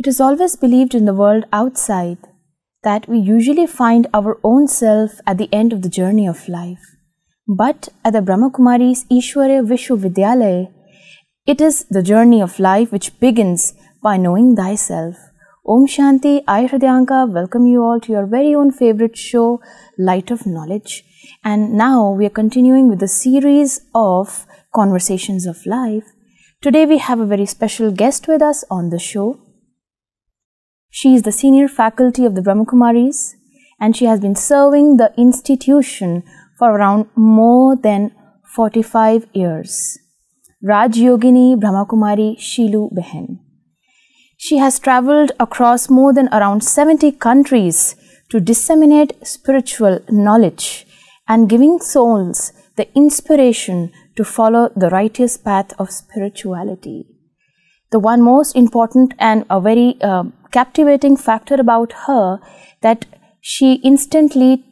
It is always believed in the world outside that we usually find our own self at the end of the journey of life. But at the Brahmakumari's Ishwarya Vishwavidyalaya, it is the journey of life which begins by knowing thyself. Om Shanti, I welcome you all to your very own favorite show, Light of Knowledge. And now we are continuing with the series of Conversations of Life. Today we have a very special guest with us on the show. She is the senior faculty of the Brahmakumaris and she has been serving the institution for around more than 45 years. Raj Yogini Brahmakumari Sheilu Behen. She has traveled across more than around 70 countries to disseminate spiritual knowledge and giving souls the inspiration to follow the righteous path of spirituality. The one most important and a very uh, captivating factor about her that she instantly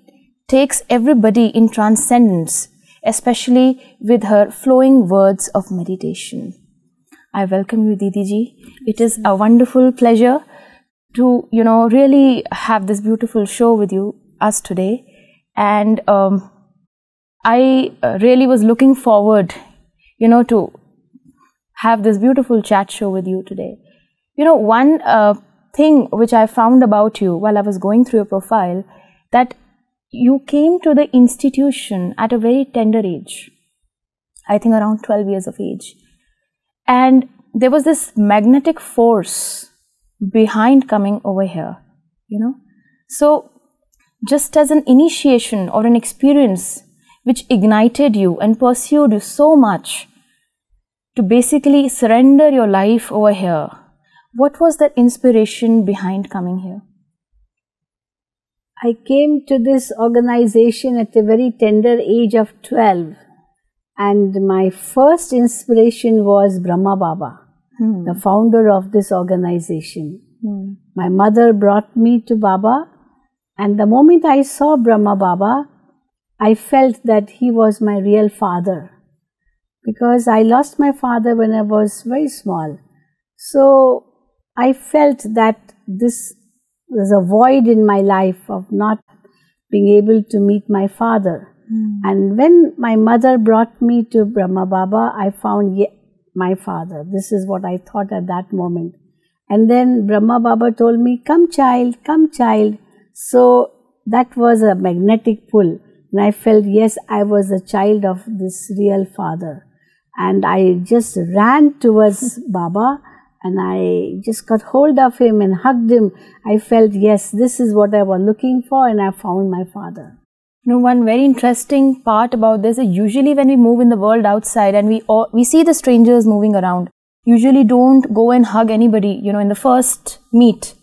takes everybody in transcendence, especially with her flowing words of meditation. I welcome you, Didi ji. It is a wonderful pleasure to, you know, really have this beautiful show with you, us today. And um, I uh, really was looking forward, you know, to have this beautiful chat show with you today. You know, one uh, thing which I found about you while I was going through your profile that you came to the institution at a very tender age, I think around 12 years of age. And there was this magnetic force behind coming over here, you know. So, just as an initiation or an experience which ignited you and pursued you so much to basically surrender your life over here, what was that inspiration behind coming here? I came to this organization at a very tender age of 12 and my first inspiration was Brahma Baba, hmm. the founder of this organization. Hmm. My mother brought me to Baba and the moment I saw Brahma Baba, I felt that he was my real father because I lost my father when I was very small. So I felt that this was a void in my life of not being able to meet my father. Mm. And when my mother brought me to Brahma Baba, I found my father. This is what I thought at that moment. And then Brahma Baba told me, Come, child, come, child. So that was a magnetic pull. And I felt, yes, I was a child of this real father. And I just ran towards Baba and I just got hold of him and hugged him. I felt, yes, this is what I was looking for, and I found my father. You know, one very interesting part about this is usually when we move in the world outside and we all, we see the strangers moving around, usually don't go and hug anybody, you know, in the first meet.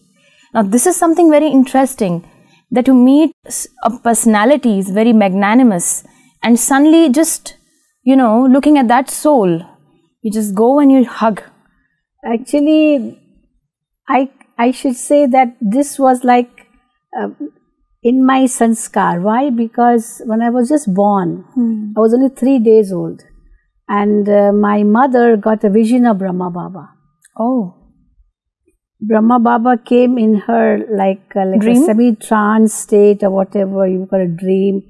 Now, this is something very interesting that you meet a personality is very magnanimous and suddenly just, you know, looking at that soul, you just go and you hug Actually, I I should say that this was like uh, in my sanskar. Why? Because when I was just born, hmm. I was only three days old, and uh, my mother got a vision of Brahma Baba. Oh. Brahma Baba came in her like, uh, like a semi-trance state or whatever you call a dream,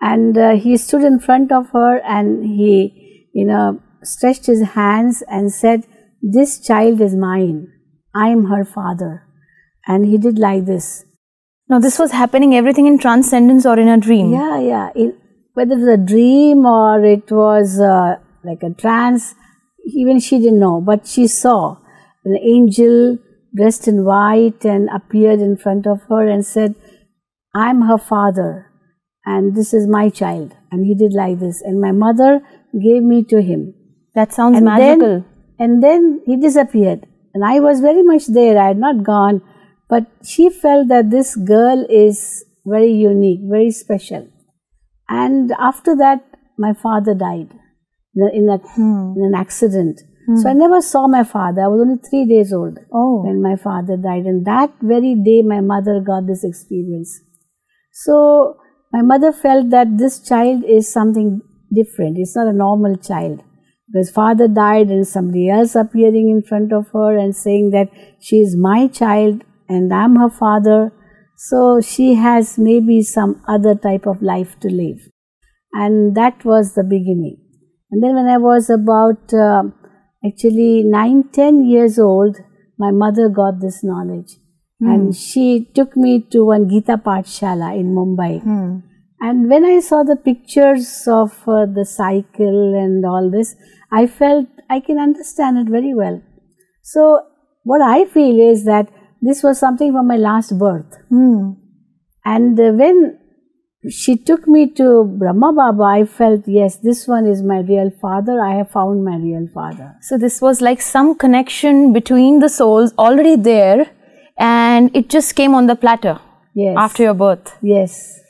and uh, he stood in front of her and he, you know, stretched his hands and said, this child is mine. I am her father. And he did like this. Now, this was happening everything in transcendence or in a dream? Yeah, yeah. It, whether it was a dream or it was uh, like a trance, even she didn't know. But she saw an angel dressed in white and appeared in front of her and said, I'm her father and this is my child. And he did like this. And my mother gave me to him. That sounds and magical. And then he disappeared. And I was very much there, I had not gone. But she felt that this girl is very unique, very special. And after that, my father died in, a, hmm. in an accident. Hmm. So I never saw my father. I was only three days old oh. when my father died. And that very day, my mother got this experience. So my mother felt that this child is something different. It's not a normal child. Because father died and somebody else appearing in front of her and saying that she is my child and I'm her father. So she has maybe some other type of life to live. And that was the beginning. And then when I was about uh, actually 9, 10 years old, my mother got this knowledge. Hmm. And she took me to one Gita Pathshala in Mumbai. Hmm. And when I saw the pictures of uh, the cycle and all this, I felt I can understand it very well. So, what I feel is that this was something from my last birth. Hmm. And uh, when she took me to Brahma Baba, I felt, yes, this one is my real father. I have found my real father. So this was like some connection between the souls already there and it just came on the platter Yes. after your birth. Yes.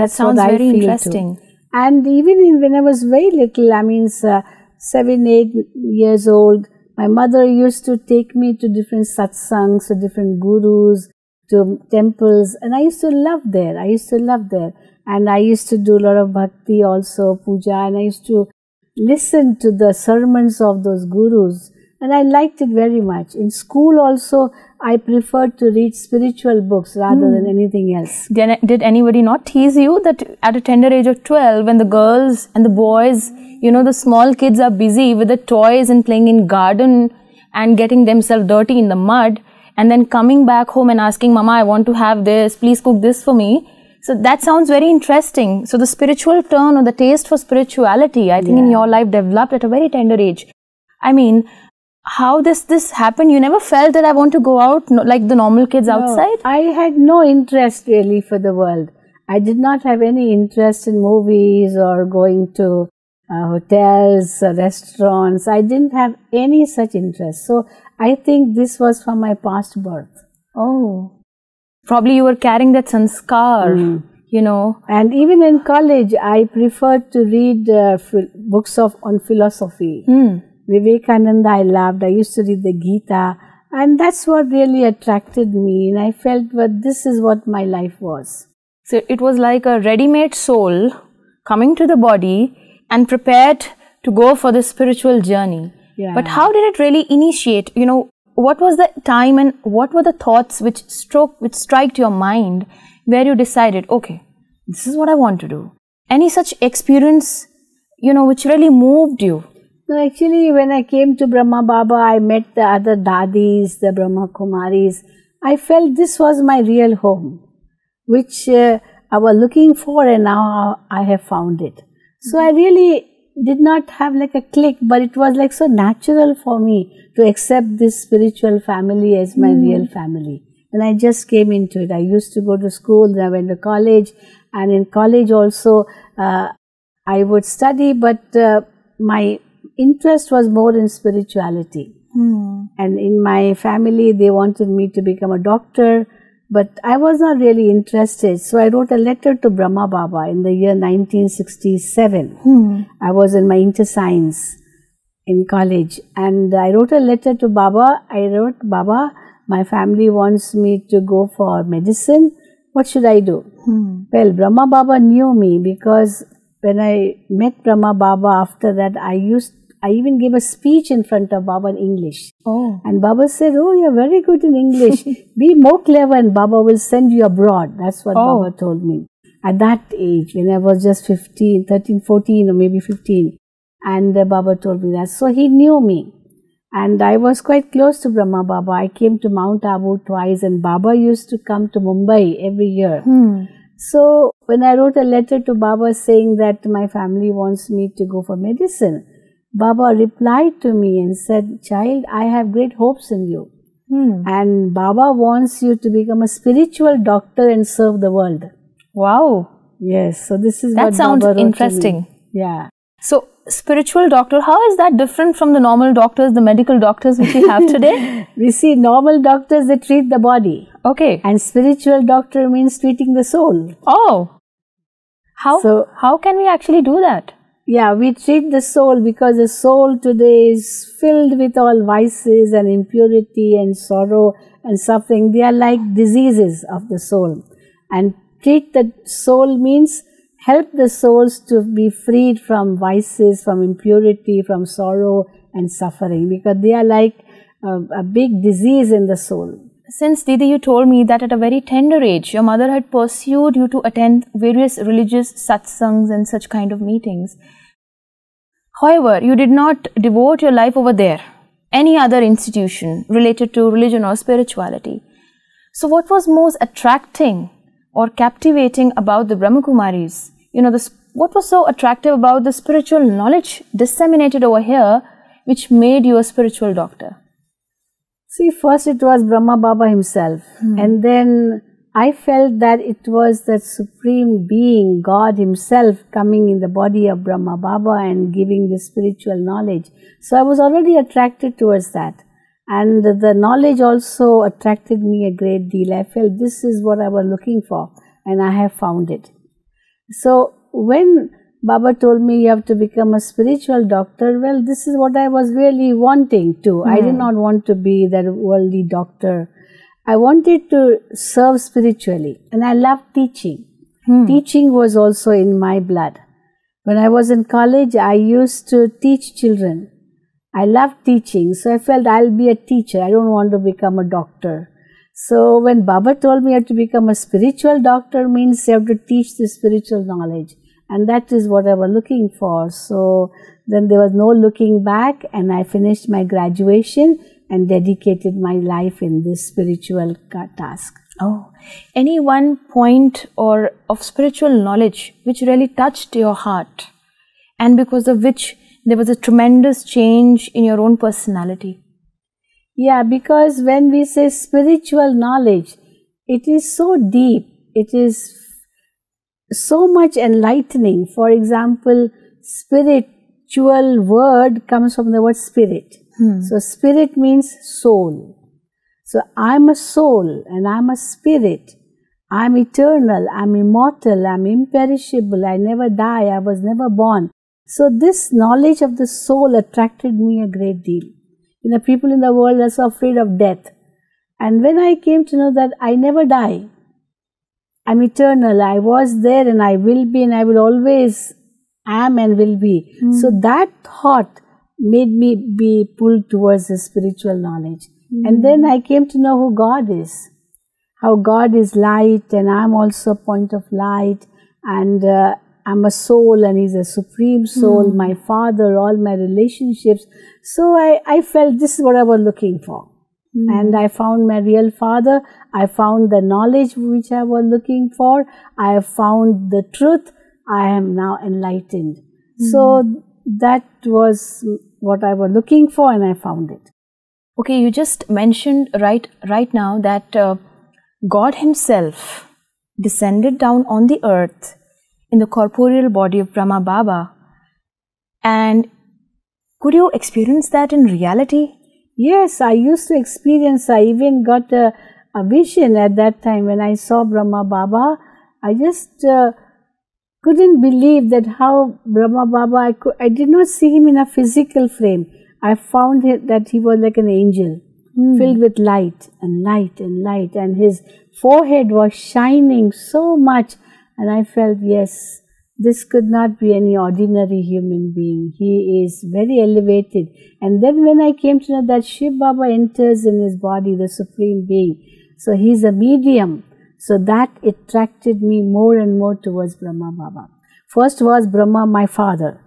That's sounds very feel too. interesting. And even in, when I was very little, I mean, uh, seven, eight years old, my mother used to take me to different satsangs, to different gurus, to temples, and I used to love there. I used to love there. And I used to do a lot of bhakti also, puja, and I used to listen to the sermons of those gurus. And I liked it very much. In school also, I preferred to read spiritual books rather than hmm. anything else. Did, did anybody not tease you that at a tender age of 12 when the girls and the boys, you know, the small kids are busy with the toys and playing in garden and getting themselves dirty in the mud and then coming back home and asking mama I want to have this, please cook this for me. So that sounds very interesting. So the spiritual turn or the taste for spirituality, I think in your life developed at a very tender age. I mean, how does this happen? You never felt that I want to go out no, like the normal kids No, outside? I had no interest really for the world. I did not have any interest in movies or going to uh, hotels, uh, restaurants. I didn't have any such interest. So I think this was from my past birth. Oh. Probably you were carrying that sanskar, Mm. you know. And even in college, I preferred to read uh, books of on philosophy. Hmm. Vivekananda, I loved. I used to read the Gita, and that's what really attracted me. And I felt that this is what my life was. So it was like a ready made soul coming to the body and prepared to go for the spiritual journey. Yeah. But how did it really initiate? You know, what was the time and what were the thoughts which struck, which striked your mind where you decided, okay, this is what I want to do? Any such experience, you know, which really moved you? No, actually, when I came to Brahma Baba, I met the other dadis, the Brahma Kumaris. I felt this was my real home, which uh, I was looking for, and now I have found it. So I really did not have like a click, but it was like so natural for me to accept this spiritual family as my real family. And I just came into it. I used to go to school, then I went to college, and in college also, uh, I would study, but uh, my interest was more in spirituality. Hmm. And in my family, they wanted me to become a doctor, but I was not really interested. So I wrote a letter to Brahma Baba in the year 1967. Hmm. I was in my inter science in college, and I wrote a letter to Baba. I wrote, Baba, my family wants me to go for medicine. What should I do? Hmm. Well, Brahma Baba knew me because when I met Brahma Baba after that, I used, I even gave a speech in front of Baba in English. Oh. And Baba said, Oh, you're very good in English. Be more clever and Baba will send you abroad. That's what Oh. Baba told me. At that age, when I was just 15, 13, 14, or maybe 15. And uh, Baba told me that. So he knew me. And I was quite close to Brahma Baba. I came to Mount Abu twice, and Baba used to come to Mumbai every year. Hmm. So when I wrote a letter to Baba saying that my family wants me to go for medicine, Baba replied to me and said, Child, I have great hopes in you. Hmm. And Baba wants you to become a spiritual doctor and serve the world. Wow. Yes, so this is That sounds Baba wrote to me. interesting. Yeah. So, spiritual doctor, how is that different from the normal doctors, the medical doctors which we have today? We see normal doctors they treat the body, Okay. and spiritual doctor means treating the soul. Oh. How So- how can we actually do that? Yeah, we treat the soul because the soul today is filled with all vices and impurity and sorrow and suffering. They are like diseases of the soul. And treat the soul means help the souls to be freed from vices, from impurity, from sorrow and suffering because they are like a, a big disease in the soul. Since Didi, you told me that at a very tender age, your mother had pursued you to attend various religious satsangs and such kind of meetings. However, you did not devote your life over there, any other institution related to religion or spirituality. So, what was most attracting or captivating about the Brahmakumaris? You know, this, what was so attractive about the spiritual knowledge disseminated over here, which made you a spiritual doctor? See, first it was Brahma Baba himself, hmm. and then I felt that it was the supreme being, God Himself, coming in the body of Brahma Baba and giving the spiritual knowledge. So I was already attracted towards that. And the knowledge also attracted me a great deal. I felt this is what I was looking for, and I have found it. So when Baba told me you have to become a spiritual doctor, well, this is what I was really wanting to. Mm. I did hmm. not want to be that worldly doctor I wanted to serve spiritually and I loved teaching. Hmm. Teaching was also in my blood. When I was in college, I used to teach children. I loved teaching, so I felt I'll be a teacher. I don't want to become a doctor. So when Baba told me I have to become a spiritual doctor means you have to teach the spiritual knowledge. And that is what I was looking for. So then there was no looking back and I finished my graduation and dedicated my life in this spiritual task. Oh, any one point or of spiritual knowledge which really touched your heart and because of which there was a tremendous change in your own personality? Yeah, because when we say spiritual knowledge, it is so deep, it is so much enlightening. For example, spiritual word comes from the word spirit. Hmm. So, spirit means soul. So, I'm a soul and I'm a spirit. I'm eternal, I'm immortal, I'm imperishable, I never die, I was never born. So, this knowledge of the soul attracted me a great deal. You know, people in the world are so afraid of death. And when I came to know that I never die, I'm eternal, I was there and I will be and I will always am and will be. Mm. So, that thought made me be pulled towards the spiritual knowledge. Mm-hmm. And then I came to know who God is. How God is light, and I'm also a point of light, and uh, I'm a soul, and He's a supreme soul, mm-hmm. my Father, all my relationships. So I, I felt this is what I was looking for. Mm-hmm. And I found my real Father. I found the knowledge which I was looking for. I found the truth. I am now enlightened. So that was what I was looking for and I found it. Okay, you just mentioned right right now that uh, God himself descended down on the earth in the corporeal body of Brahma Baba. And could you experience that in reality? Yes, I used to experience. I even got a, a vision at that time when I saw Brahma Baba. I just uh, couldn't believe that how Brahma Baba, I, could, I did not see him in a physical frame. I found that he was like an angel, mm. filled with light and light and light, and his forehead was shining so much. And I felt, yes, this could not be any ordinary human being. He is very elevated. And then when I came to know that Shiv Baba enters in his body, the Supreme Being, so he's a medium so that attracted me more and more towards Brahma Baba. First was Brahma, my father,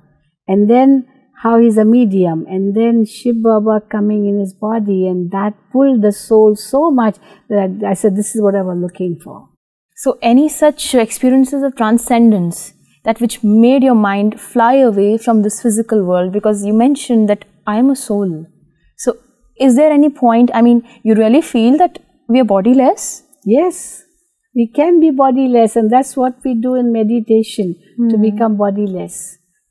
and then how he's a medium, and then Shiv Baba coming in his body, and that pulled the soul so much that I said, This is what I was looking for. So, any such experiences of transcendence that which made your mind fly away from this physical world because you mentioned that I am a soul. So, is there any point? I mean, you really feel that we are bodiless? Yes we can be bodiless and that's what we do in meditation mm. to hmm. become bodiless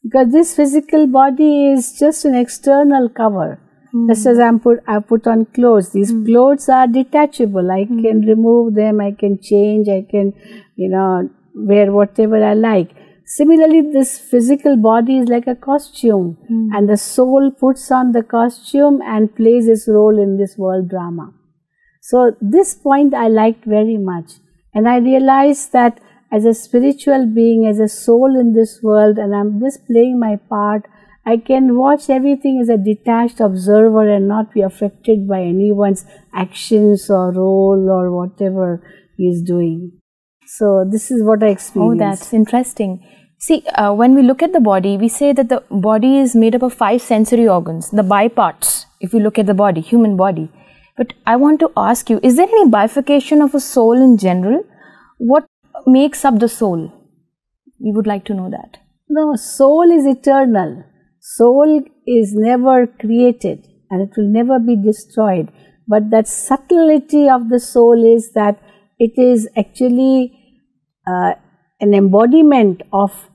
because this physical body is just an external cover mm. just as I'm put, I put on clothes these mm. clothes are detachable I hmm. can remove them I can change I can you know wear whatever I like similarly this physical body is like a costume hmm. and the soul puts on the costume and plays its role in this world drama so this point I liked very much and I realized that as a spiritual being, as a soul in this world, and I'm just playing my part, I can watch everything as a detached observer and not be affected by anyone's actions or role or whatever he is doing. So this is what I experienced. Oh, that's interesting. See, uh, when we look at the body, we say that the body is made up of five sensory organs, the biparts, if you look at the body, human body. But I want to ask you, is there any bifurcation of a soul in general? What makes up the soul? We would like to know that. No, soul is eternal. Soul is never created and it will never be destroyed. But that subtlety of the soul is that it is actually uh, an embodiment of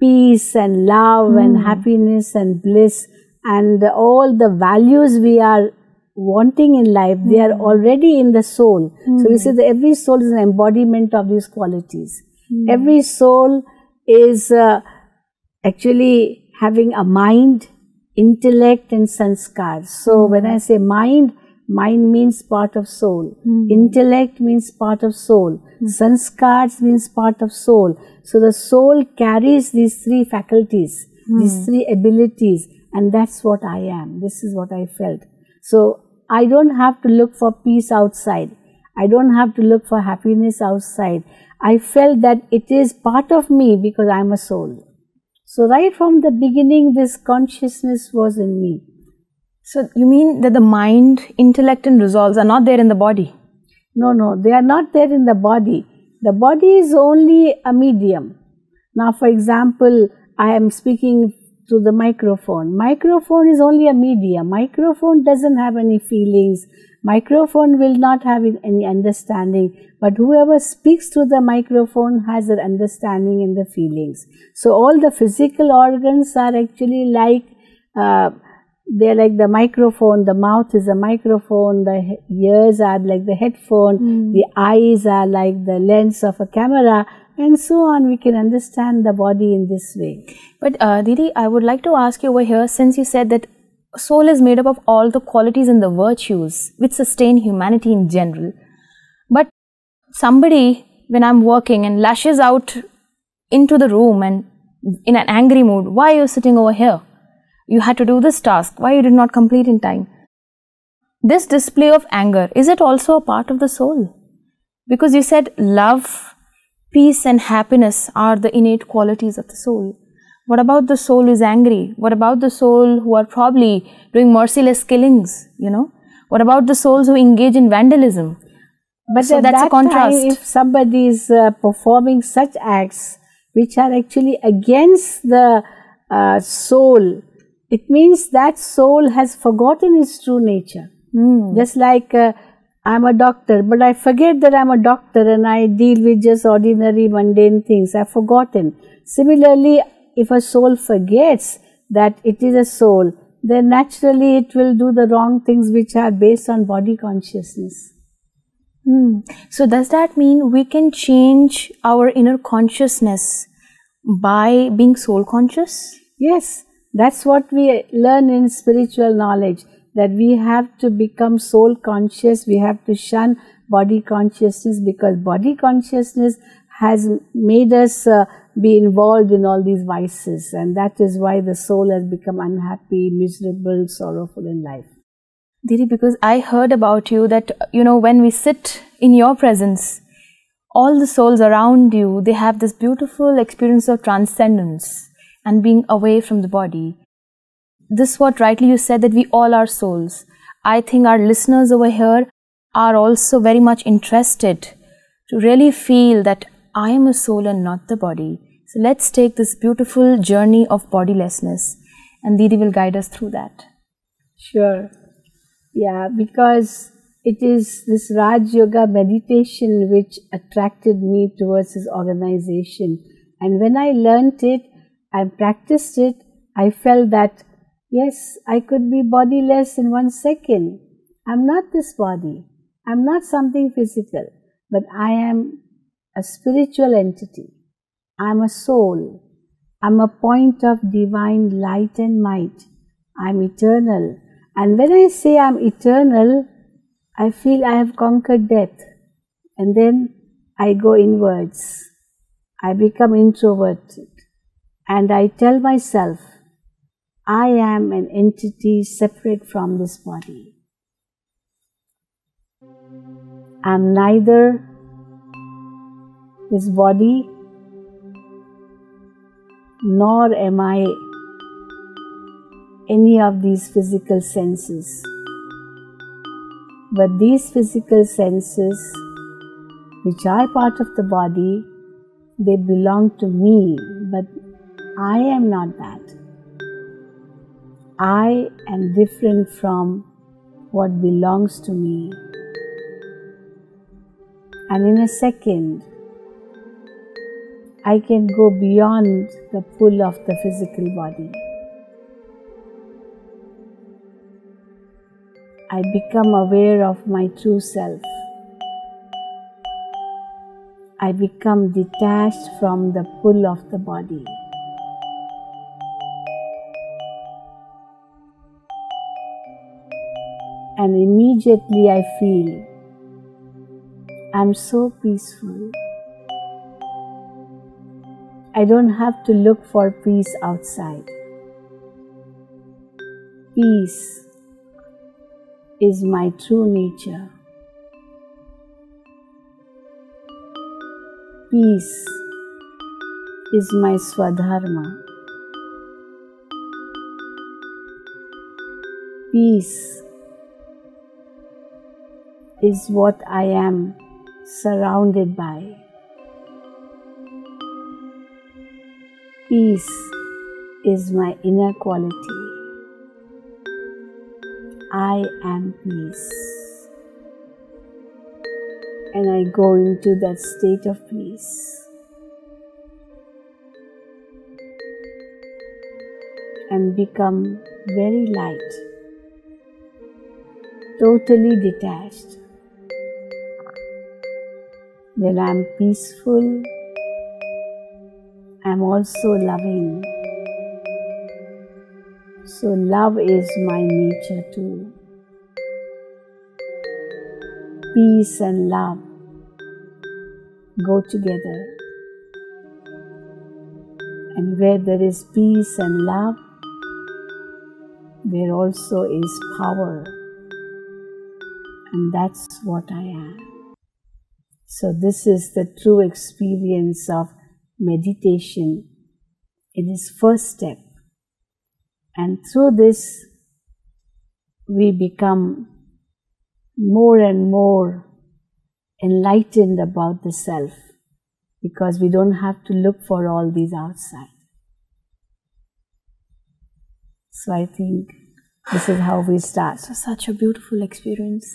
peace and love mm. and hmm. happiness and bliss and all the values we are wanting in life, mm. they are hmm. already in the soul. Mm. So we say that every soul is an embodiment of these qualities. Mm. Every soul is uh, actually having a mind, intellect, and sanskar. So when I say mind, mind means part of soul. Hmm. Intellect means part of soul. Hmm. Sanskars means part of soul. So the soul carries these three faculties, these three abilities, and that's what I am. This is what I felt. So I don't have to look for peace outside. I don't have to look for happiness outside. I felt that it is part of me because I'm a soul. So right from the beginning, this consciousness was in me. So you mean that the mind, intellect and resolves are not there in the body? No, no, they are not there in the body. The body is only a medium. Now, for example, I am speaking to the microphone. Microphone is only a medium. Microphone doesn't have any feelings. Microphone will not have any understanding. But whoever speaks to the microphone has an understanding in the feelings. So all the physical organs are actually like uh, they're like the microphone, the mouth is a microphone, the ears are like the headphone, mm. the eyes are like the lens of a camera, and so on. We can understand the body in this way. But uh, Didi, I would like to ask you over here, since you said that soul is made up of all the qualities and the virtues which sustain humanity in general. But somebody, when I'm working and lashes out into the room and in an angry mood, why are you sitting over here? You had to do this task, why you did not complete in time? This display of anger, is it also a part of the soul? Because you said love, peace and happiness are the innate qualities of the soul. What about the soul who is angry? What about the soul who are probably doing merciless killings? You know, what about the souls who engage in vandalism? But so that's that a contrast. Time, if somebody is uh, performing such acts which are actually against the uh, soul, it means that soul has forgotten its true nature. Mm. Just like uh, I'm a doctor, but I forget that I'm a doctor and I deal with just ordinary mundane things. I've forgotten. Similarly, if a soul forgets that it is a soul, then naturally it will do the wrong things which are based on body consciousness. Hmm. So, does that mean we can change our inner consciousness by being soul conscious? Yes, that's what we learn in spiritual knowledge that we have to become soul conscious, we have to shun body consciousness because body consciousness has made us uh, be involved in all these vices, and that is why the soul has become unhappy, miserable, sorrowful in life. Didi, because I heard about you that, you know, when we sit in your presence, all the souls around you, they have this beautiful experience of transcendence and being away from the body. This what rightly you said that we all are souls. I think our listeners over here are also very much interested to really feel that I am a soul and not the body. So let's take this beautiful journey of bodilessness and Didi will guide us through that. Sure. Yeah, because it is this Raj Yoga meditation which attracted me towards this organization. And when I learned it, I practiced it, I felt that yes, I could be bodiless in one second. I'm not this body. I'm not something physical, but I am a spiritual entity. I'm a soul. I'm a point of divine light and might. I'm eternal. And when I say I'm eternal, I feel I have conquered death. And then I go inwards. I become introverted and I tell myself, I am an entity separate from this body. I'm neither this body nor am I any of these physical senses. But these physical senses, which are part of the body, they belong to me, but I am not that. I am different from what belongs to me. And in a second, I can go beyond the pull of the physical body. I become aware of my true self. I become detached from the pull of the body. And immediately I feel I'm so peaceful. I don't have to look for peace outside. Peace is my true nature. Peace is my swadharma. Peace is what I am surrounded by. Peace is my inner quality. I am peace. And I go into that state of peace. And become very light, totally detached. When I'm peaceful, I'm also loving. So, love is my nature too. Peace and love go together. And where there is peace and love, there also is power. And that's what I am. So, this is the true experience of meditation in its first step and through this, we become more and more enlightened about the self because we don't have to look for all these outside. So I think this is how we start. So, such a beautiful experience.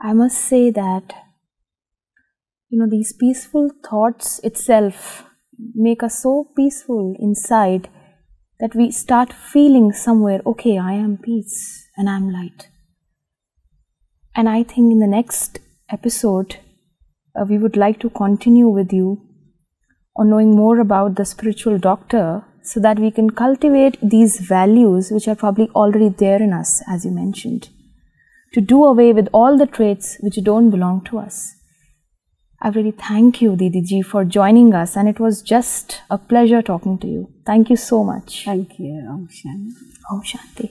I must say that, you know, these peaceful thoughts itself make us so peaceful inside that we start feeling somewhere, okay, I am peace and I'm light. And I think in the next episode, uh, we would like to continue with you on knowing more about the spiritual doctor so that we can cultivate these values which are probably already there in us, as you mentioned, to do away with all the traits which don't belong to us. I really thank you, Didi ji, for joining us, and it was just a pleasure talking to you. Thank you so much. Thank you, Om Shanti. Om Shanti.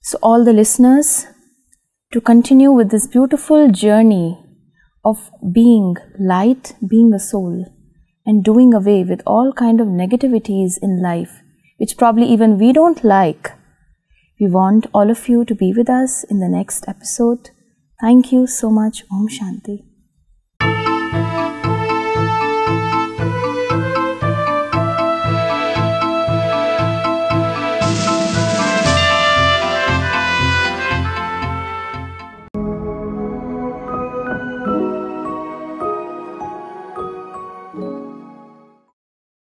So, all the listeners, to continue with this beautiful journey of being light, being a soul, and doing away with all kind of negativities in life, which probably even we don't like. We want all of you to be with us in the next episode. Thank you so much. Om Shanti.